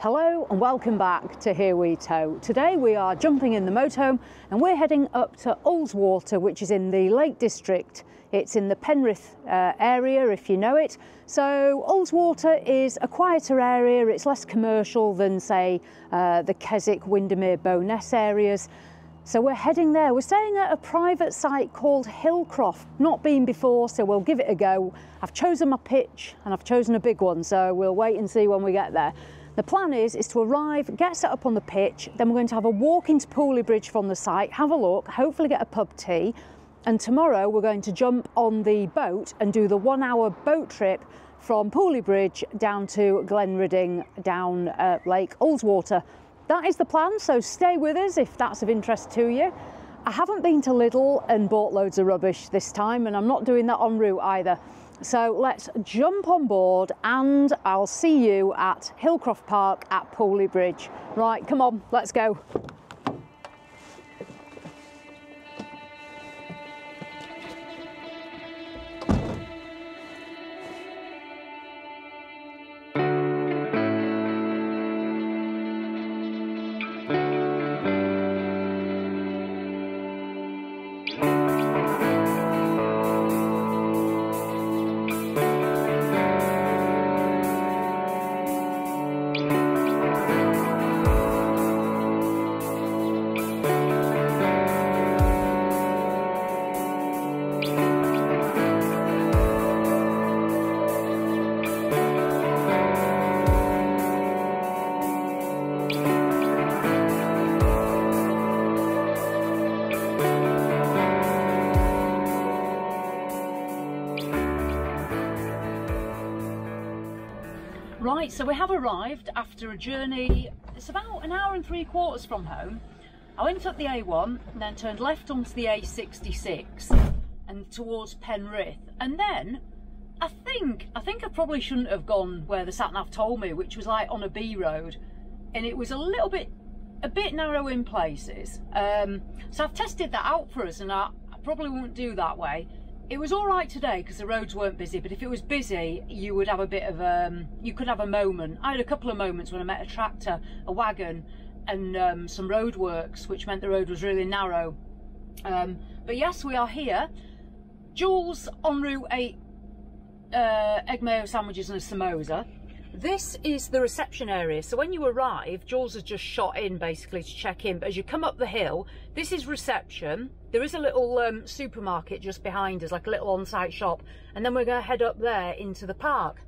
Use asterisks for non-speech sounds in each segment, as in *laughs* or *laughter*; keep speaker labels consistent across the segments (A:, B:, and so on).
A: Hello and welcome back to Here We Tow. Today we are jumping in the motorhome and we're heading up to Ullswater, which is in the Lake District. It's in the Penrith uh, area, if you know it. So Ullswater is a quieter area. It's less commercial than, say, uh, the Keswick, Windermere, Bowness areas. So we're heading there. We're staying at a private site called Hillcroft. Not been before, so we'll give it a go. I've chosen my pitch and I've chosen a big one, so we'll wait and see when we get there. The plan is, is to arrive, get set up on the pitch, then we're going to have a walk into Pooley Bridge from the site, have a look, hopefully get a pub tea, and tomorrow we're going to jump on the boat and do the one hour boat trip from Pooley Bridge down to Glenridding down uh, Lake Ullswater. That is the plan, so stay with us if that's of interest to you. I haven't been to Lidl and bought loads of rubbish this time, and I'm not doing that en route either. So let's jump on board and I'll see you at Hillcroft Park at Pooley Bridge. Right, come on, let's go. Right, so we have arrived after a journey, it's about an hour and three quarters from home. I went up the A1 and then turned left onto the A66 and towards Penrith. And then I think, I think I probably shouldn't have gone where the sat nav told me, which was like on a B road. And it was a little bit, a bit narrow in places. Um, so I've tested that out for us and I, I probably won't do that way. It was all right today because the roads weren't busy, but if it was busy, you would have a bit of, um, you could have a moment. I had a couple of moments when I met a tractor, a wagon, and um, some roadworks, which meant the road was really narrow. Um, but yes, we are here. Jules en route ate uh, egg mayo sandwiches and a samosa. This is the reception area. So when you arrive, Jules has just shot in basically to check in. But as you come up the hill, this is reception. There is a little um, supermarket just behind us, like a little on-site shop. And then we're going to head up there into the park.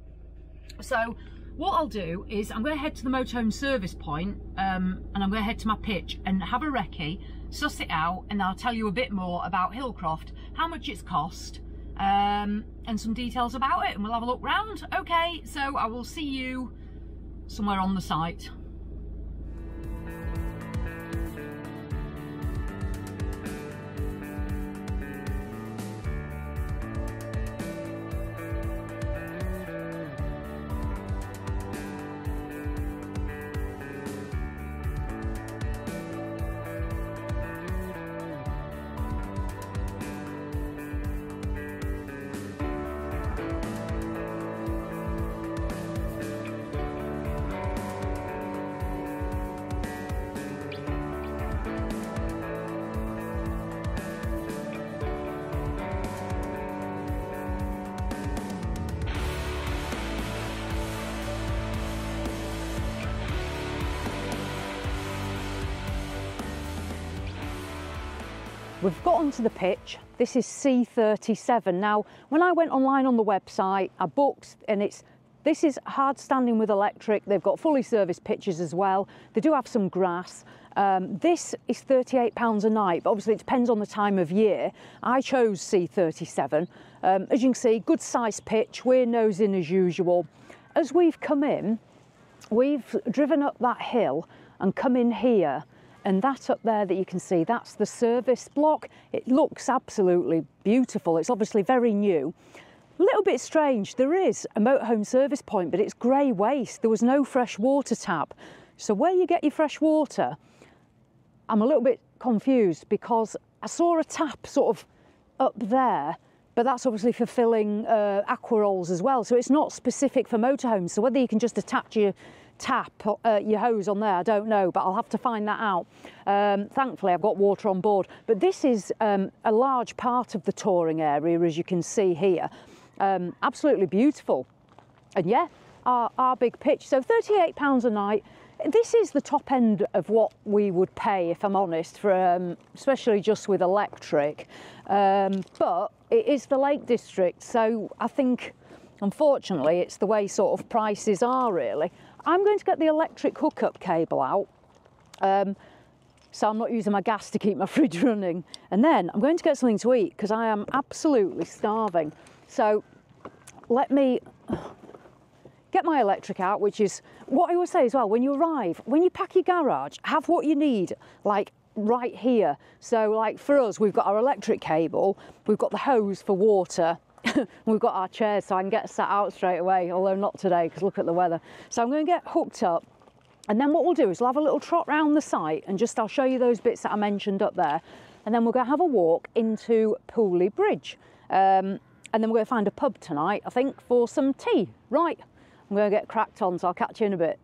A: So what I'll do is I'm going to head to the motorhome service point, um, and I'm going to head to my pitch and have a recce, suss it out, and I'll tell you a bit more about Hillcroft, how much it's cost, um, and some details about it and we'll have a look round. Okay, so I will see you somewhere on the site. Onto the pitch. This is C37. Now, when I went online on the website, I booked and it's this is hard standing with electric. They've got fully serviced pitches as well. They do have some grass. Um, this is £38 a night, but obviously it depends on the time of year. I chose C37. Um, as you can see, good size pitch. We're nosing as usual. As we've come in, we've driven up that hill and come in here and that up there that you can see, that's the service block. It looks absolutely beautiful. It's obviously very new. A little bit strange, there is a motorhome service point, but it's grey waste. There was no fresh water tap. So where you get your fresh water, I'm a little bit confused because I saw a tap sort of up there, but that's obviously for filling uh, aqua rolls as well. So it's not specific for motorhomes. So whether you can just attach your tap uh, your hose on there. I don't know, but I'll have to find that out. Um, thankfully, I've got water on board. But this is um, a large part of the touring area, as you can see here. Um, absolutely beautiful. And yeah, our, our big pitch. So £38 a night. This is the top end of what we would pay, if I'm honest, for um, especially just with electric. Um, but it is the Lake District, so I think, unfortunately, it's the way sort of prices are really. I'm going to get the electric hookup cable out. Um, so I'm not using my gas to keep my *laughs* fridge running. And then I'm going to get something to eat because I am absolutely starving. So let me get my electric out, which is what I always say as well, when you arrive, when you pack your garage, have what you need, like right here. So like for us, we've got our electric cable, we've got the hose for water, *laughs* we've got our chairs so I can get sat out straight away, although not today because look at the weather. So I'm going to get hooked up and then what we'll do is we'll have a little trot round the site and just I'll show you those bits that I mentioned up there and then we'll go have a walk into Pooley Bridge. Um, and then we're going to find a pub tonight, I think, for some tea. Right, I'm going to get cracked on, so I'll catch you in a bit.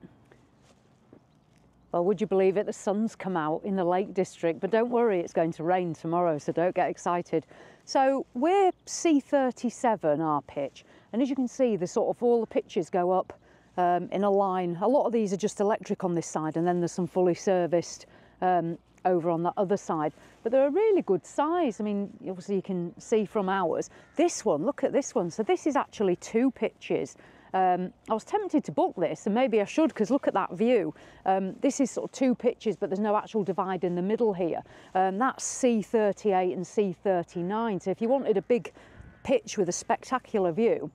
A: Well, would you believe it? The sun's come out in the Lake District, but don't worry, it's going to rain tomorrow, so don't get excited. So we're C37, our pitch, and as you can see, the sort of all the pitches go up um, in a line. A lot of these are just electric on this side, and then there's some fully serviced um, over on the other side. But they're a really good size. I mean, obviously you can see from ours. This one, look at this one. So this is actually two pitches. Um, I was tempted to book this, and maybe I should, because look at that view. Um, this is sort of two pitches, but there's no actual divide in the middle here. Um, that's C38 and C39. So if you wanted a big pitch with a spectacular view,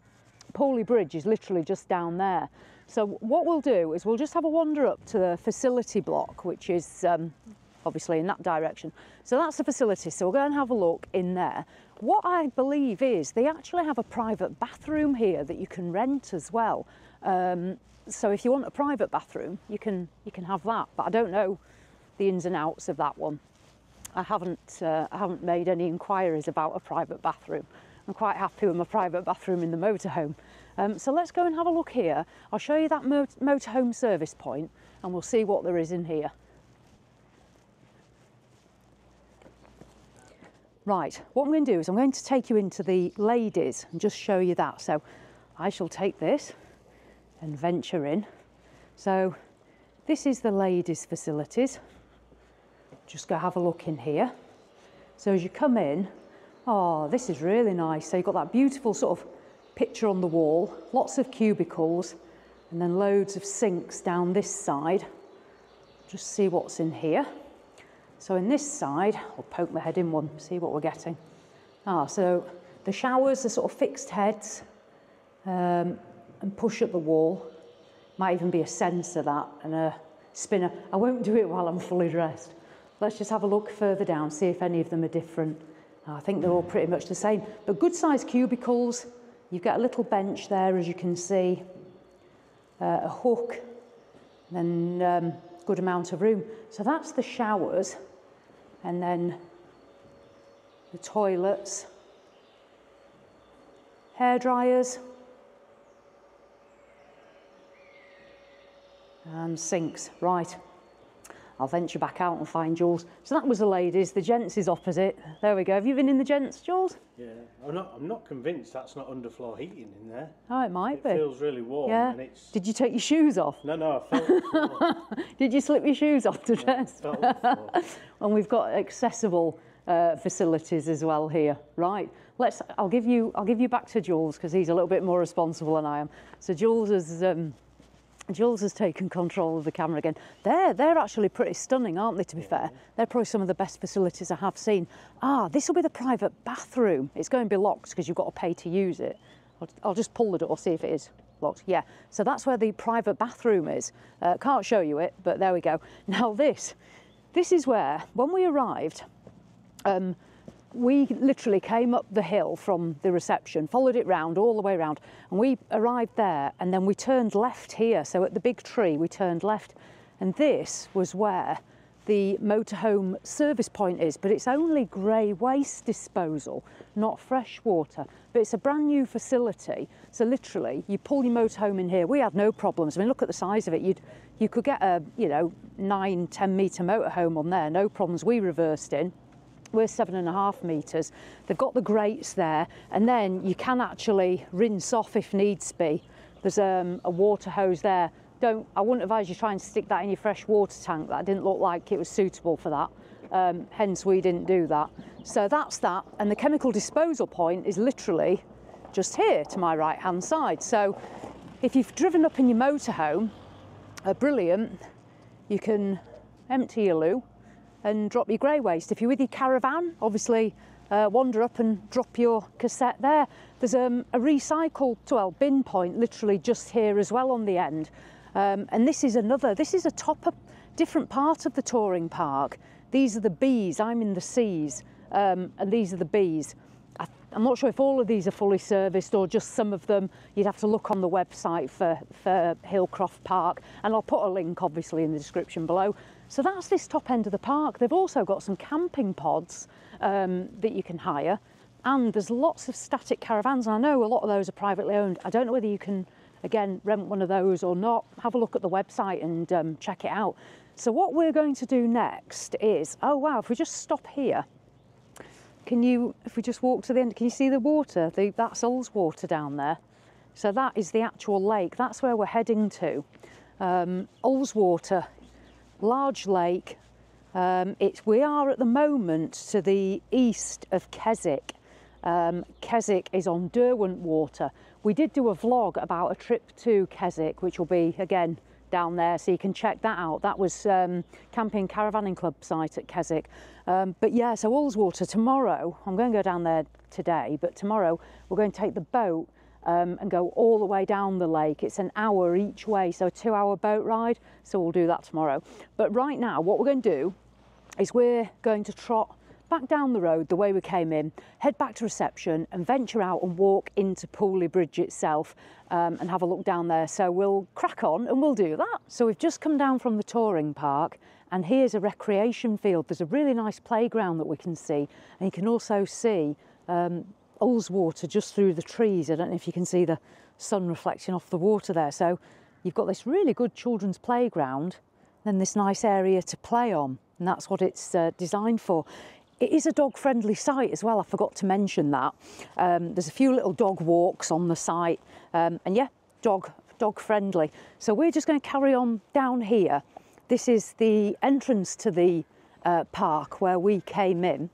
A: Pooley Bridge is literally just down there. So what we'll do is we'll just have a wander up to the facility block, which is um, obviously in that direction. So that's the facility. So we'll go and have a look in there. What I believe is they actually have a private bathroom here that you can rent as well. Um, so if you want a private bathroom, you can you can have that. But I don't know the ins and outs of that one. I haven't uh, I haven't made any inquiries about a private bathroom. I'm quite happy with my private bathroom in the motorhome. Um, so let's go and have a look here. I'll show you that motorhome service point and we'll see what there is in here. Right, what I'm going to do is I'm going to take you into the ladies and just show you that. So I shall take this and venture in. So this is the ladies facilities. Just go have a look in here. So as you come in, oh, this is really nice. So you've got that beautiful sort of picture on the wall, lots of cubicles, and then loads of sinks down this side. Just see what's in here. So in this side, I'll poke my head in one, see what we're getting. Ah, so the showers are sort of fixed heads um, and push at the wall. Might even be a sensor that and a spinner. I won't do it while I'm fully dressed. Let's just have a look further down, see if any of them are different. I think they're all pretty much the same, but good sized cubicles. You've got a little bench there, as you can see, uh, a hook, then um, good amount of room. So that's the showers and then the toilets, hair dryers, and sinks. Right, I'll venture back out and find Jules. So that was the ladies, the gents is opposite. There we go. Have you been in the gents, Jules?
B: Yeah, I'm not. I'm not convinced that's not underfloor heating in there.
A: Oh, it might
B: it
A: be.
B: It feels really warm.
A: Yeah.
B: And it's...
A: Did you take your shoes off?
B: No, no. I felt. *laughs*
A: Did you slip your shoes off to dress? *laughs* and we've got accessible uh, facilities as well here. Right. Let's. I'll give you. I'll give you back to Jules because he's a little bit more responsible than I am. So Jules has. Um, Jules has taken control of the camera again. They're, they're actually pretty stunning, aren't they, to be fair? They're probably some of the best facilities I have seen. Ah, this will be the private bathroom. It's going to be locked because you've got to pay to use it. I'll, I'll just pull the door, see if it is locked. Yeah, so that's where the private bathroom is. Uh, can't show you it, but there we go. *laughs* Now this, this is where, when we arrived, um, we literally came up the hill from the reception, followed it round all the way around, and we arrived there and then we turned left here. So at the big tree, we turned left. And this was where the motorhome service point is, but it's only grey waste disposal, not fresh water. But it's a brand new facility, so literally you pull your motorhome in here. We had no problems. I mean, look at the size of it. You'd you could get a you know nine, ten metre motorhome on there, no problems. We reversed in. We're seven and a half metres. They've got the grates there, and then you can actually rinse off if needs be. There's um, a water hose there don't, I wouldn't advise you trying to stick that in your fresh water tank. That didn't look like it was suitable for that. Um, hence, we didn't do that. So that's that. And the chemical disposal point is literally just here to my right hand side. So if you've driven up in your motorhome, uh, brilliant, you can empty your loo and drop your grey waste. If you're with your caravan, obviously uh, wander up and drop your cassette there. There's um, a recycle, well, bin point literally just here as well on the end. Um, and this is another, this is a top, of different part of the touring park. These are the Bs, I'm in the Cs, um, and these are the Bs. I, am not sure if all of these are fully serviced or just some of them. You'd have to look on the website for, for Hillcroft Park, and I'll put a link obviously in the description below. So that's this top end of the park. They've also got some camping pods um, that you can hire, and there's lots of static caravans. And I know a lot of those are privately owned. I don't know whether you can again, rent one of those or not, have a look at the website and um, check it out. So what we're going to do next is, oh wow, if we just stop here, can you, if we just walk to the end, can you see the water? The, that's Ullswater down there. So that is the actual lake. That's where we're heading to. Um, Ullswater, large lake. Um, it's, we are at the moment to the east of Keswick. Um, Keswick is on Derwent Water, we did do a vlog about a trip to Keswick, which will be again down there, so you can check that out. That was um, Camping Caravanning Club site at Keswick. Um, but yeah, so Ullswater tomorrow, I'm going to go down there today, but tomorrow we're going to take the boat um, and go all the way down the lake. It's an hour each way, so a two hour boat ride. So we'll do that tomorrow. But right now, what we're going to do is we're going to trot back down the road the way we came in, head back to reception and venture out and walk into Pooley Bridge itself um, and have a look down there. So we'll crack on and we'll do that. So we've just come down from the touring park and here's a recreation field. There's a really nice playground that we can see and you can also see um, Ullswater just through the trees. I don't know if you can see the sun reflecting off the water there. So you've got this really good children's playground, then this nice area to play on and that's what it's uh, designed for. It is a dog friendly site as well, I forgot to mention that. Um, there's a few little dog walks on the site um, and yeah, dog, dog friendly. So we're just going to carry on down here. This is the entrance to the uh, park where we came in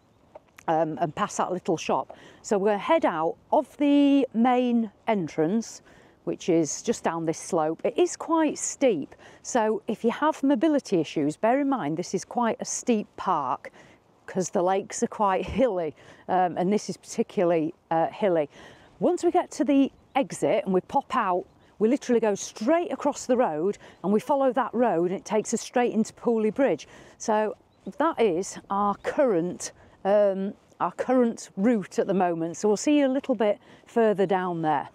A: um, and past that little shop. So we're head out of the main entrance which is just down this slope. It is quite steep, so if you have mobility issues, bear in mind this is quite a steep park because the lakes are quite *laughs* hilly um, and this is particularly uh, hilly. Once we get to the exit and we pop out, we literally go straight across the road and we follow that road and it takes us straight into Pooley Bridge. So that is our current um, our current route at the moment. So we'll see you a little bit further down there.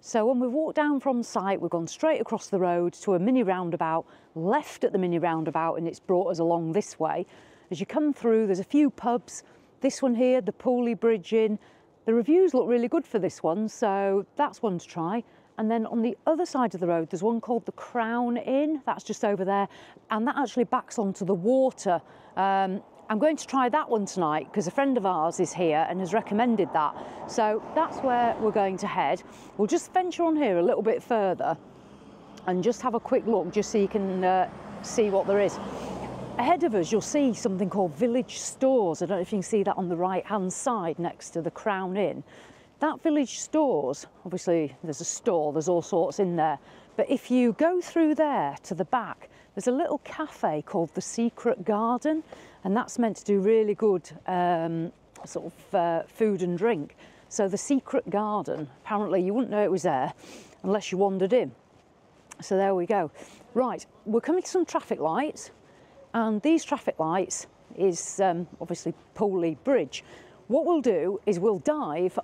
A: So when we've walked down from site, we've gone straight across the road to a mini roundabout, left at the mini roundabout, and it's brought us along this way. As you come through, there's a few pubs. This one here, the Pooley Bridge Inn. The reviews look really good for this one, so that's one to try. And then on the other side of the road, there's one called the Crown Inn. That's just over there. And that actually backs onto the water. Um, I'm going to try that one tonight because a friend of ours is here and has recommended that. So that's where we're going to head. We'll just venture on here a little bit further and just have a quick look just so you can uh, see what there is. Ahead of us, you'll see something called Village Stores. I don't know if you can see that on the right hand side next to the Crown Inn. That Village Stores, obviously there's a store, there's all sorts in there. But if you go through there to the back, there's a little cafe called The Secret Garden and that's meant to do really good um, sort of uh, food and drink. So the secret garden, apparently you wouldn't know it was there unless you wandered in. So there we go. Right, we're coming to some traffic lights, and these traffic lights is um, obviously Pooley Bridge. What we'll do is we'll dive,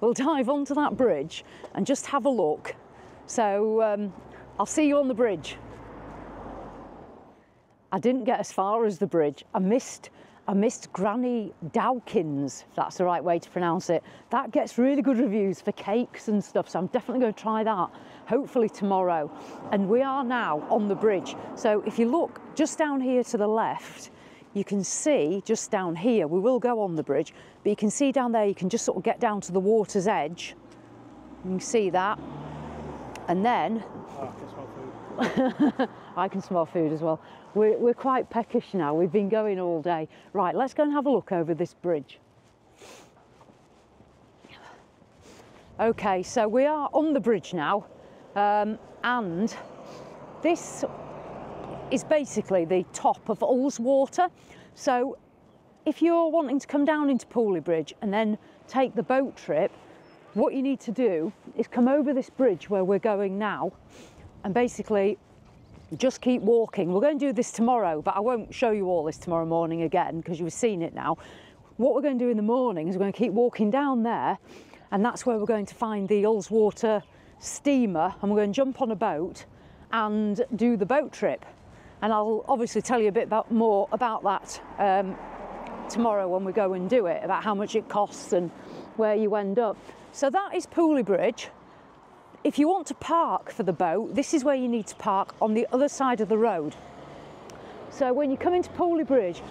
A: we'll dive onto that bridge and just have a look. So um, I'll see you on the bridge. I didn't get as far as the bridge. I missed I missed Granny Dowkins, if that's the right way to pronounce it. That gets really good reviews for cakes and stuff, so I'm definitely going to try that, hopefully tomorrow. And we are now on the bridge. So if you look just down here to the left, you can see just down here, we will go on the bridge, but you can see down there, you can just sort of get down to the water's edge. You can see that. And then *laughs* I can smell food as well. We're, we're quite peckish now. We've been going all day. Right, let's go and have a look over this bridge. Okay, so we are on the bridge now, um, and this is basically the top of Ullswater. So if you're wanting to come down into Pooley Bridge and then take the boat trip, what you need to do is come over this bridge where we're going now and basically just keep walking. We're going to do this tomorrow, but I won't show you all this tomorrow morning again because you've seen it now. What we're going to do in the morning is we're going to keep walking down there and that's where we're going to find the Ullswater steamer and we're going to jump on a boat and do the boat trip. And I'll obviously tell you a bit about, more about that um, tomorrow when we go and do it, about how much it costs and where you end up. So that is Pooley Bridge. If you want to park for the boat, this is where you need to park on the other side of the road. So when you come into Pooley Bridge,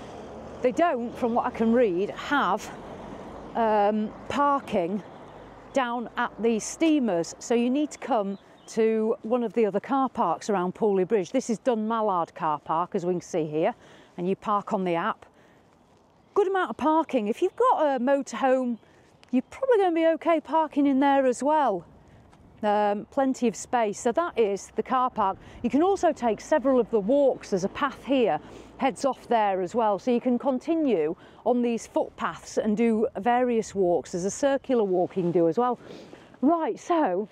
A: they don't, from what I can read, have um, parking down at the steamers. So you need to come to one of the other car parks around Pooley Bridge. This is Dunmallard car park, as we can see here, and you park on the app. Good amount of parking. If you've got a motorhome, you're probably going to be okay parking in there as well um, plenty of space. So that is the car park. You can also take several of the walks. There's a path here, heads off there as well. So you can continue on these footpaths and do various walks. There's a circular walk you can do as well. Right, so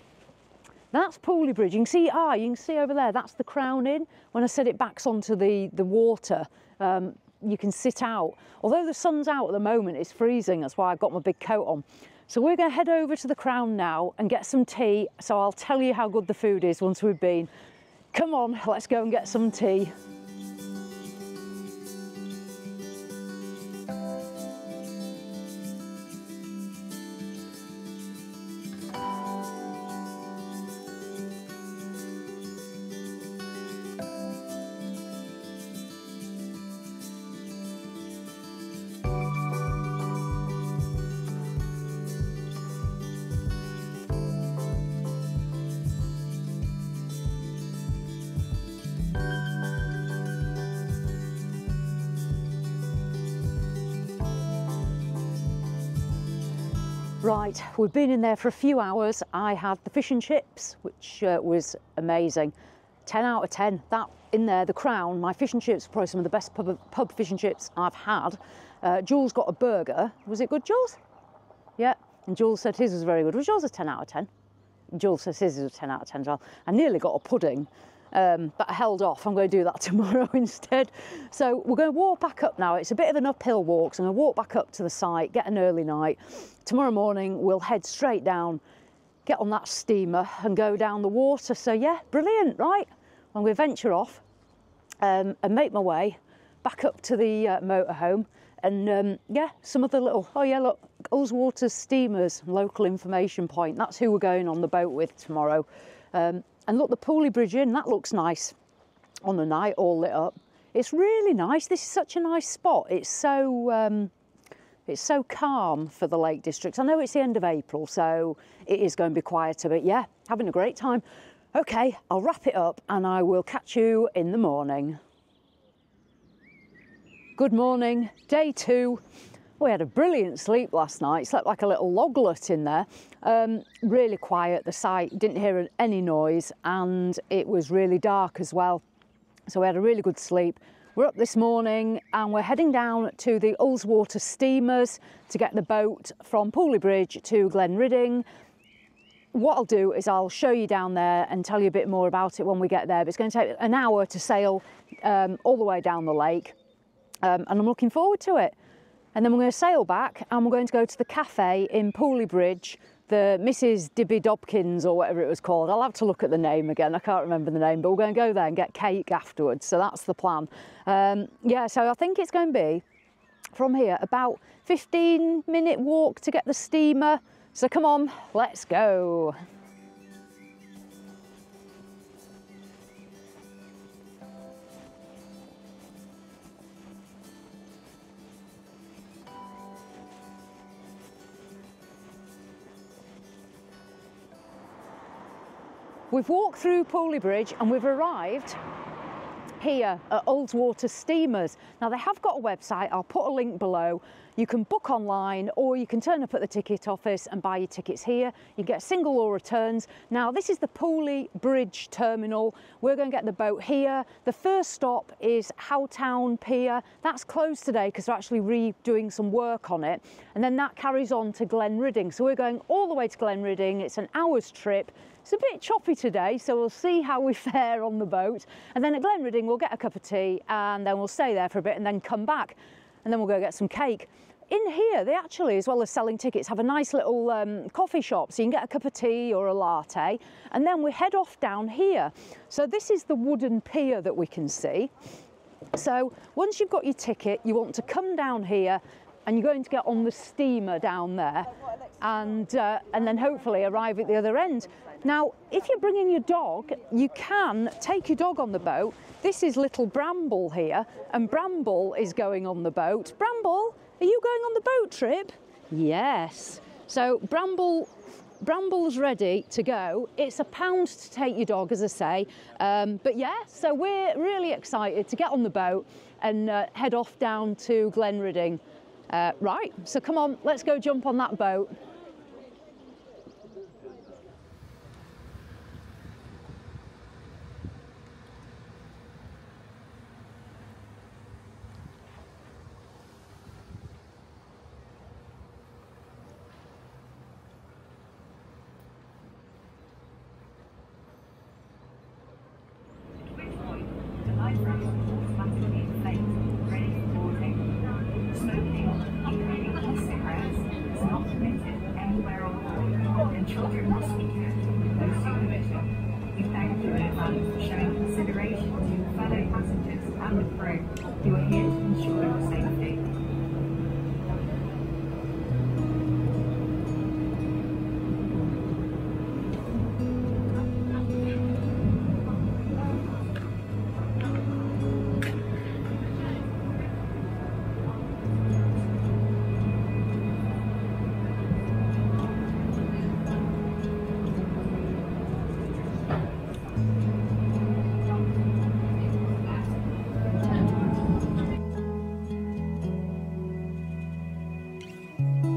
A: that's Pooley Bridge. You can see, ah, you can see over there, that's the Crown Inn. When I said it backs onto the, the water, um, you can sit out. Although the sun's out at the moment, it's freezing. That's why I've got my big coat on. So we're going to head over to the Crown now and get some tea. So I'll tell you how good the food is once we've been. Come on, let's go and get some tea. Right, we've been in there for a few hours. I had the fish and chips, which uh, was amazing. 10 out of 10. That in there, the Crown, my fish and chips, probably some of the best pub, pub fish and chips I've had. Uh, Jules got a burger. Was it good, Jules? Yeah. And Jules said his was very good. Was yours a 10 out of 10? Jules says his is a 10 out of 10 as well. I nearly got a pudding um, but I held off. I'm going to do that *laughs* tomorrow instead. So we're going to walk back up now. It's a bit of an uphill walk, so I'm going to walk back up to the site, get an early night. Tomorrow morning we'll head straight down, get on that steamer and go down the water. So yeah, brilliant, right? I'm going to venture off um, and make my way back up to the uh, motorhome and um, yeah, some of the little, oh yeah, look, Ullswater Steamers local information point. That's who we're going on the boat with tomorrow. Um, and look, the Pooley Bridge Inn, that looks nice on the night, all lit up. It's really nice. This is such a nice spot. It's so um, it's so calm for the Lake District. I know it's the end of April, so it is going to be quieter, but yeah, having a great time. Okay, I'll wrap it up and I will catch you in the morning. Good morning, day two. We had a brilliant sleep last night, slept like a little loglet in there. Um, really quiet, the site, didn't hear any noise, and it was really dark as well. So we had a really good sleep. We're up this morning and we're heading down to the Ullswater steamers to get the boat from Pooley Bridge to Glenridding. What I'll do is I'll show you down there and tell you a bit more about it when we get there. But it's going to take an hour to sail um, all the way down the lake, um, and I'm looking forward to it. And then we're going to sail back and we're going to go to the cafe in Pooley Bridge the Mrs. Dibby Dobkins or whatever it was called. I'll have to look at the name again. I can't remember the name, but we're going to go there and get cake afterwards. So that's the plan. Um, yeah, so I think it's going to be from here about 15 minute walk to get the steamer. So come on, let's go. We've walked through Pooley Bridge and we've arrived here at Ullswater Steamers. Now they have got a website, I'll put a link below. You can book online or you can turn up at the ticket office and buy your tickets here. You get single or returns. Now this is the Pooley Bridge Terminal. We're going to get the boat here. The first stop is Howtown Pier. That's closed today because they're actually redoing some work on it. And then that carries on to Glenridding. So we're going all the way to Glenridding. It's an hour's trip it's a bit choppy today, so we'll see how we *laughs* fare on the boat. And then at Glenridding, we'll get a cup of tea and then we'll stay there for a bit and then come back. And then we'll go get some cake. In here, they actually, as well as selling tickets, have a nice little um, coffee shop. So you can get a cup of tea or a latte. And then we head off down here. So this is the wooden pier that we can see. So once you've got your ticket, you want to come down here and you're going to get on the steamer down there and, uh, and then hopefully arrive at the other end. Now, if you're bringing your dog, you can take your dog on the boat. This is little Bramble here, and Bramble is going on the boat. Bramble, are you going on the boat trip? Yes. So Bramble Bramble's ready to go. It's a pound to take your dog, as I say. Um, but yeah, so we're really excited to get on the boat and uh, head off down to Glenridding. Uh, right, so come on, let's go jump on that boat. Bye.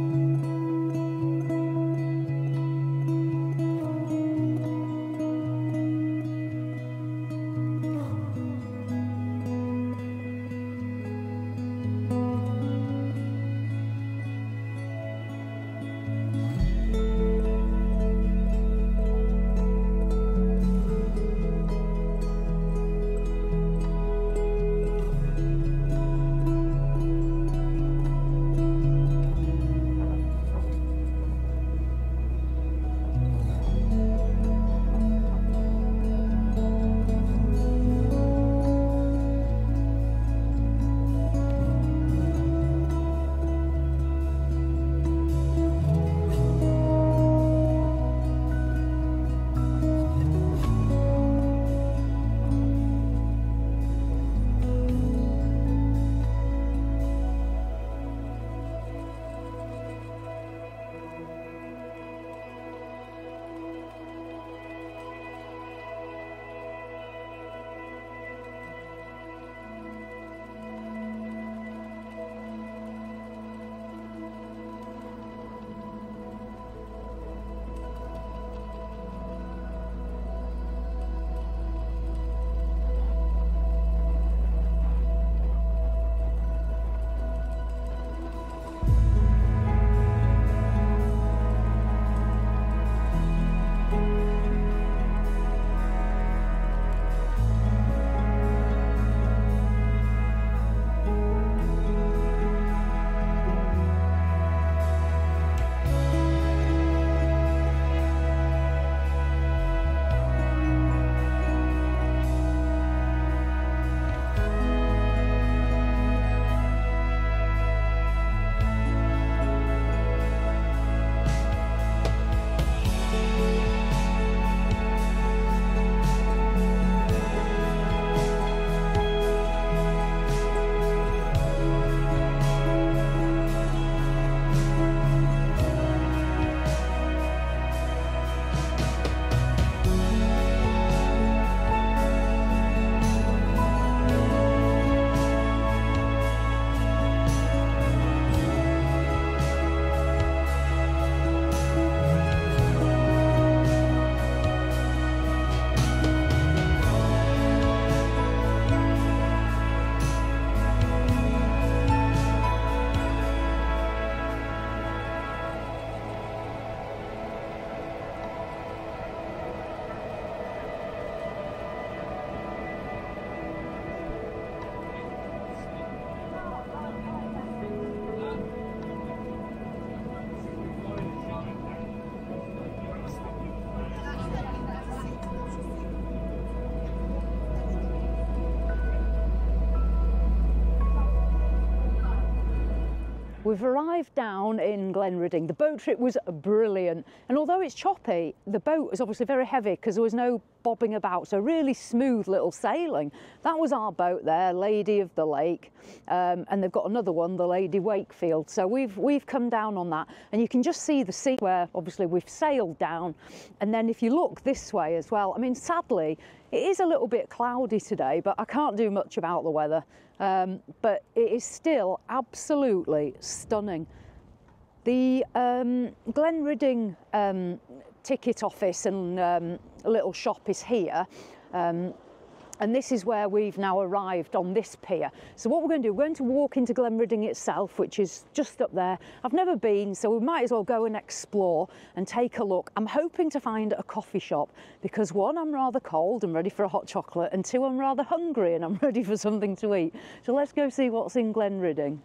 A: We've arrived down in Glenridding. The boat trip was brilliant. And although it's choppy, the boat is obviously very heavy because there was no bobbing about. So really smooth little sailing. That was our boat there, Lady of the Lake. Um, and they've got another one, the Lady Wakefield. So we've, we've come down on that and you can just see the sea where obviously we've sailed down. And then if you look this way as well, I mean, sadly, it is a little bit cloudy today, but I can't do much about the weather. Um, but it is still absolutely stunning. The um, Glenridding um, ticket office and um, little shop is here. Um, and this is where we've now arrived on this pier. So what we're going to do, we're going to walk into Glenridding itself, which is just up there. I've never been, so we might as well go and explore and take a look. I'm hoping to find a coffee shop because one, I'm rather cold and ready for a hot chocolate, and two, I'm rather hungry and I'm *laughs* ready for something to eat. So let's go see what's in Glenridding.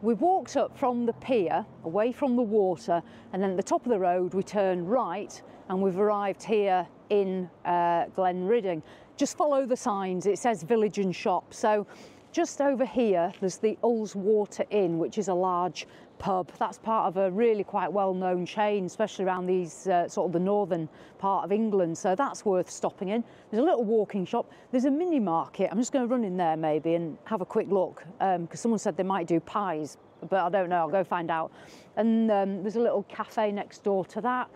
A: We've walked up from the pier, away from the water, and then at the top of the road we turn right and we've arrived here in uh, Glenridding. Just follow the signs, it says village and shop. So just over here, there's the Ullswater Inn, which is a large pub. That's part of a really quite well-known chain, especially around these uh, sort of the northern part of England. So that's worth stopping in. There's a little walking shop. There's a mini market. I'm just going to run in there maybe and have a quick look because um, someone said they might do pies, but I don't know. I'll go find out. And um, there's a little cafe next door to that.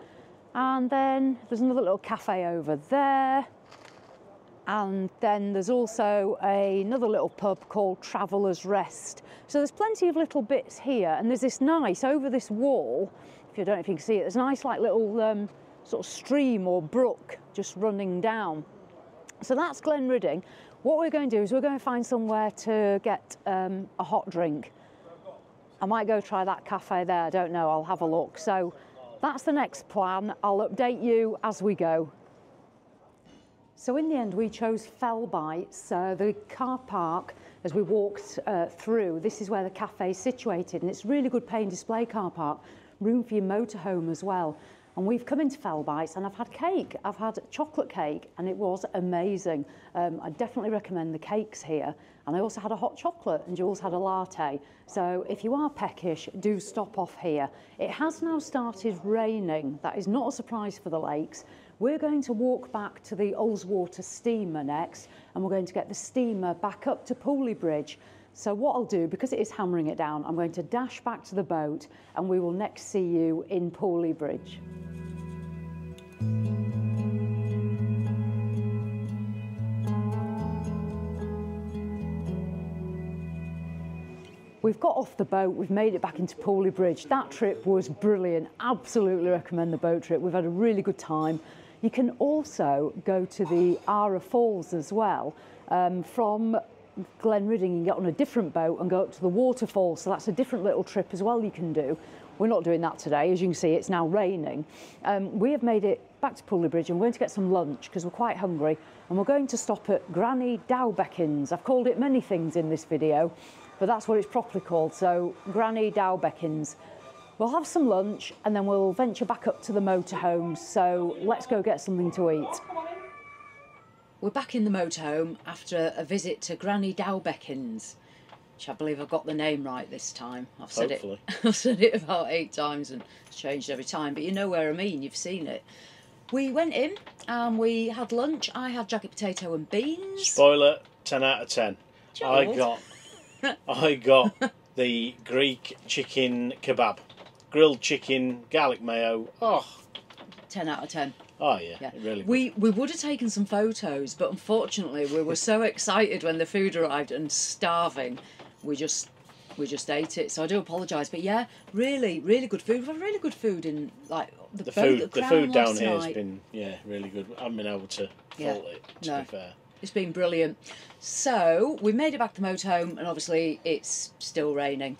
A: And then there's another little cafe over there. And then there's also a, another little pub called Traveller's Rest. So there's plenty of little bits here. And there's this nice, over this wall, if you don't know if you can see it, there's a nice like little um, sort of stream or brook just running down. So that's Glenridding. What we're going to do is we're going to find somewhere to get um, a hot drink. I might go try that cafe there, I don't know, I'll have a look. So that's the next plan. I'll update you as we go. So in the end, we chose Fellbites, uh, the car park, as we walked uh, through. This is where the cafe is situated, and it's really good paying display car park, room for your motorhome as well. And we've come into Fellbites and I've had cake. I've had chocolate cake and it was amazing. Um, I definitely recommend the cakes here. And I also had a hot chocolate and Jules had a latte. So if you are peckish, do stop off here. It has now started raining. That is not a surprise for the lakes. We're going to walk back to the Ullswater steamer next and we're going to get the steamer back up to Pooley Bridge. So what I'll do, because it is hammering it down, I'm going to dash back to the boat and we will next see you in Pooley Bridge. We've got off the boat, we've made it back into Pooley Bridge. That trip was brilliant. Absolutely recommend the boat trip. We've had a really good time. You can also go to the Aira Falls as well. Um, from Glenridding, can get on a different boat and go up to the waterfall. So that's a different little trip as well you can do. We're not doing that today. As you can see, it's now raining. Um, we have made it back to Pooley Bridge and we're going to get some lunch because we're quite hungry. And we're going to stop at Granny Dowbekins. I've called it many things in this video, but that's what it's properly called. So Granny Dowbekins. We'll have some lunch and then we'll venture back up to the motorhome. So let's go get something to eat. We're back in the motorhome after a visit to Granny Dowbekins which I believe I've got the name right this time. I've said
B: Hopefully.
A: it. *laughs* I've said it about eight times and it's changed every time. But you know where I mean. You've seen it. We went in and we had lunch. I had jacket potato and beans.
B: Spoiler: ten out of ten. I got, I got *laughs* the Greek chicken kebab, grilled chicken, garlic mayo. Oh,
A: Ten out of ten.
B: oh yeah,
A: Yeah.
B: really.
A: We we would have taken some photos, but unfortunately we were so excited when the food arrived and starving, we just we just ate it. So I do apologise, but yeah, really really good food. We've had really good food in like the,
B: the food,
A: that
B: the food down here has been yeah really good. I haven't been able to
A: Yeah.
B: fault it. To
A: No.
B: be fair,
A: It's been brilliant. So we made it back to the motorhome, and obviously it's still raining.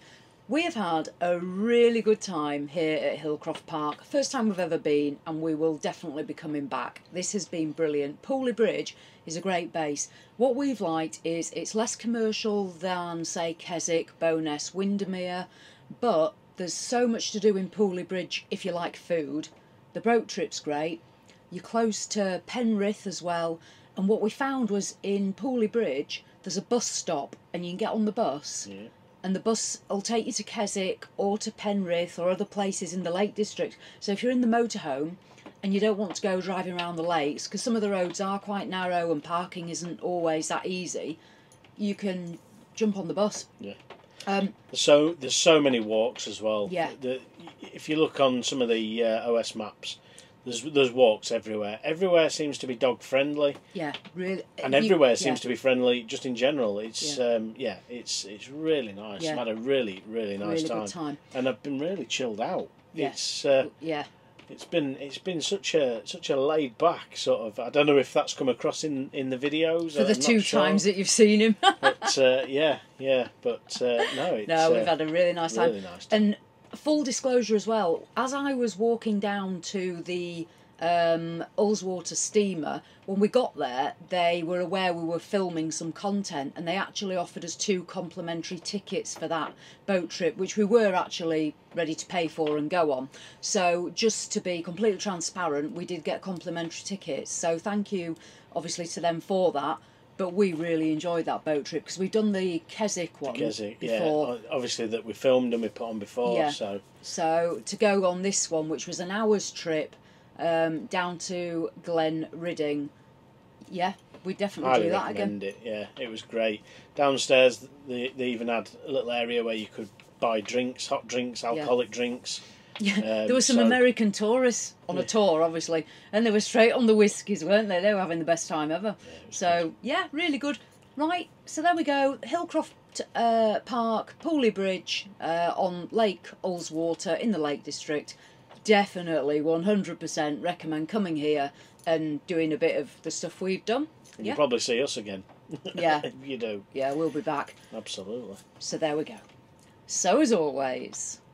A: We have had a really good time here at Hillcroft Park. First time we've ever been, and we will definitely be coming back. This has been brilliant. Pooley Bridge is a great base. What we've liked is it's less commercial than, say, Keswick, Bowness, Windermere, but there's so much to do in Pooley Bridge if you like food. The boat trip's great. You're close to Penrith as well, And what we found was in Pooley Bridge, there's a bus stop, and you can get on the bus,
B: Yeah.
A: And the bus will take you to Keswick or to Penrith or other places in the Lake District. So if you're in the motorhome and you don't want to go driving around the lakes, because some of the roads are quite narrow and parking isn't always that easy, you can jump on the bus.
B: Yeah.
A: Um,
B: So there's so many walks as well.
A: Yeah.
B: The, if you look on some of the uh, OS maps, there's there's walks everywhere. Everywhere seems to be dog friendly,
A: yeah, really.
B: and
A: you-
B: everywhere
A: yeah.
B: seems to be friendly. Just in general, it's
A: Yeah.
B: um, yeah, it's it's really nice.
A: Yeah.
B: I've had a really really nice
A: really
B: time.
A: good time.
B: and I've been really chilled out.
A: Yeah.
B: It's uh,
A: Yeah,
B: it's been it's been such a such a laid back sort of. I don't know if that's come across in in the videos
A: for the
B: I'm
A: two
B: sure.
A: times that you've seen him. *laughs*
B: But uh, yeah, yeah, but uh, no, it's
A: no, we've
B: uh,
A: had a really nice time.
B: really nice. Time.
A: And full disclosure as well, as I was walking down to the um, Ullswater steamer, when we got there, they were aware we were filming some content and they actually offered us two complimentary tickets for that boat trip, which we were actually ready to pay for and go on. So, just to be completely transparent, we did get complimentary tickets. So, thank you obviously to them for that. But we really enjoyed that boat trip because we've done the Keswick one
B: Keswick,
A: before.
B: o- Obviously that we filmed and we put on before,
A: Yeah.
B: so
A: So to go on this one, which was an hour's trip um, down to Glenridding, yeah, we definitely
B: highly
A: do that again.
B: recommend it. Yeah, it was great. Downstairs, they, they even had a little area where you could buy drinks, hot drinks, alcoholic drinks.
A: Yeah,
B: Um,
A: there were some
B: so-
A: American tourists on a tour, obviously, and they were straight on the whiskies, weren't they? They were having the best time ever. so yeah, really good. Right, so there we go. Hillcroft uh, Park, Pooley Bridge uh, on Lake Ullswater in the Lake District. Definitely, one hundred percent recommend coming here and doing a bit of the stuff we've done. Yeah.
B: You'll probably see us again. *laughs*
A: Yeah. *laughs*
B: you do.
A: Yeah, we'll be back.
B: Absolutely.
A: So there we go. So as always,